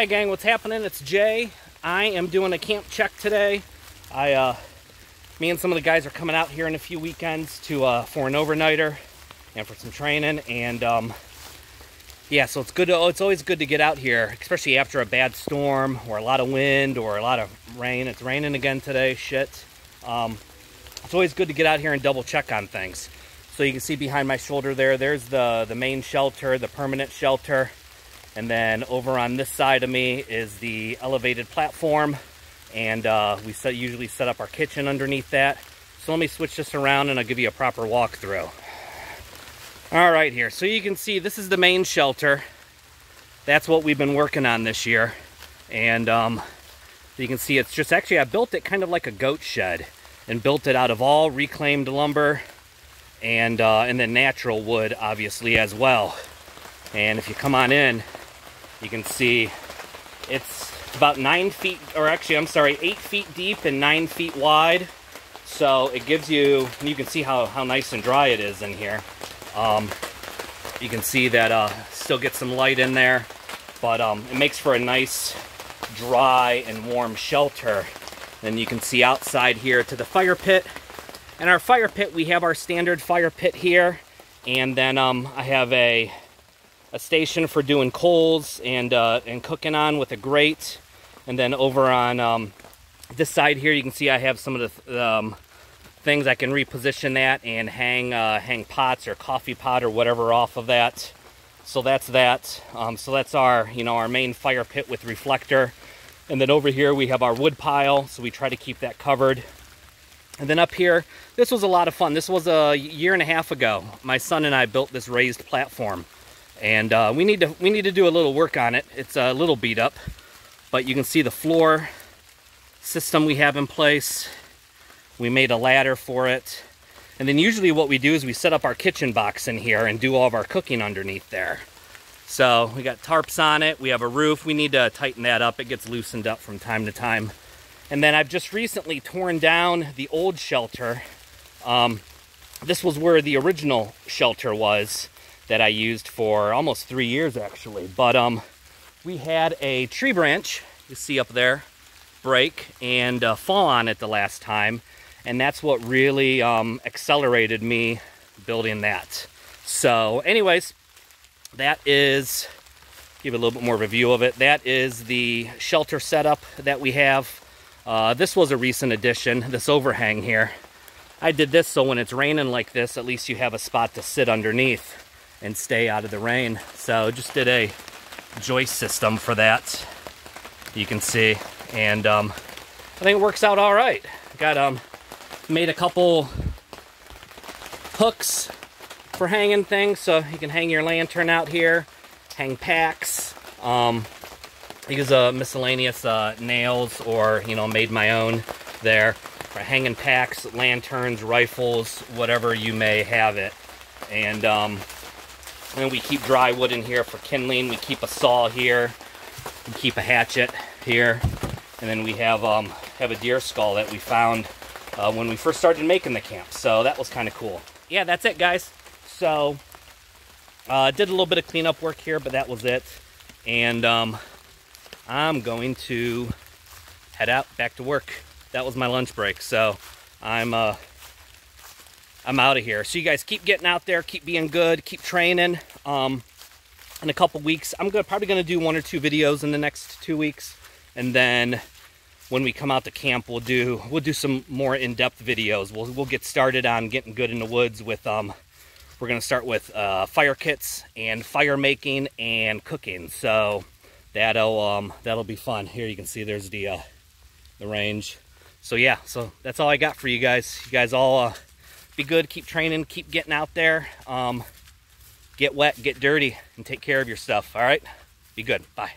Hey gang, what's happening? It's Jay. I am doing a camp check today. I, uh, me and some of the guys are coming out here in a few weekends to uh, for an overnighter and for some training. And um, yeah, so it's good. To, it's always good to get out here, especially after a bad storm or a lot of wind or a lot of rain. It's raining again today. Shit. Um, it's always good to get out here and double check on things. So you can see behind my shoulder there, there's the the main shelter, the permanent shelter. And then over on this side of me is the elevated platform. And uh, we set, usually set up our kitchen underneath that. So let me switch this around and I'll give you a proper walkthrough. All right here, so you can see this is the main shelter. That's what we've been working on this year. And um, you can see it's just, actually I built it kind of like a goat shed and built it out of all reclaimed lumber and, uh, and then natural wood obviously as well. And if you come on in, you can see it's about nine feet, or actually, I'm sorry, eight feet deep and nine feet wide. So it gives you, you can see how, how nice and dry it is in here. Um, you can see that uh, still get some light in there, but um, it makes for a nice dry and warm shelter. Then you can see outside here to the fire pit. And our fire pit, we have our standard fire pit here. And then um, I have a a station for doing coals and uh, and cooking on with a grate. And then over on um, this side here, you can see I have some of the um, things I can reposition that and hang uh, hang pots or coffee pot or whatever off of that. So that's that. Um, so that's our you know our main fire pit with reflector. And then over here we have our wood pile, so we try to keep that covered. And then up here, this was a lot of fun. This was a year and a half ago. My son and I built this raised platform and uh, we need to we need to do a little work on it. It's a little beat up but you can see the floor system we have in place. We made a ladder for it. And then usually what we do is we set up our kitchen box in here and do all of our cooking underneath there. So we got tarps on it. We have a roof. We need to tighten that up. It gets loosened up from time to time. And then I've just recently torn down the old shelter. Um, this was where the original shelter was that I used for almost three years actually. But um, we had a tree branch, you see up there, break and uh, fall on it the last time. And that's what really um, accelerated me building that. So anyways, that is, give a little bit more of a view of it. That is the shelter setup that we have. Uh, this was a recent addition, this overhang here. I did this so when it's raining like this, at least you have a spot to sit underneath and stay out of the rain. So just did a joist system for that, you can see. And um, I think it works out all right. Got um, made a couple hooks for hanging things so you can hang your lantern out here, hang packs. Um, use uh, miscellaneous uh, nails or, you know, made my own there for hanging packs, lanterns, rifles, whatever you may have it. And um, and we keep dry wood in here for kindling. We keep a saw here. We keep a hatchet here. And then we have um, have a deer skull that we found uh, when we first started making the camp. So that was kind of cool. Yeah, that's it, guys. So uh, did a little bit of cleanup work here, but that was it. And um, I'm going to head out back to work. That was my lunch break. So I'm uh, I'm out of here. So you guys keep getting out there, keep being good, keep training. Um, in a couple weeks, I'm gonna, probably going to do one or two videos in the next two weeks, and then when we come out to camp, we'll do we'll do some more in-depth videos. We'll we'll get started on getting good in the woods with um. We're gonna start with uh, fire kits and fire making and cooking. So that'll um that'll be fun. Here you can see there's the uh, the range. So yeah, so that's all I got for you guys. You guys all. Uh, be good, keep training, keep getting out there, um, get wet, get dirty, and take care of your stuff, all right? Be good. Bye.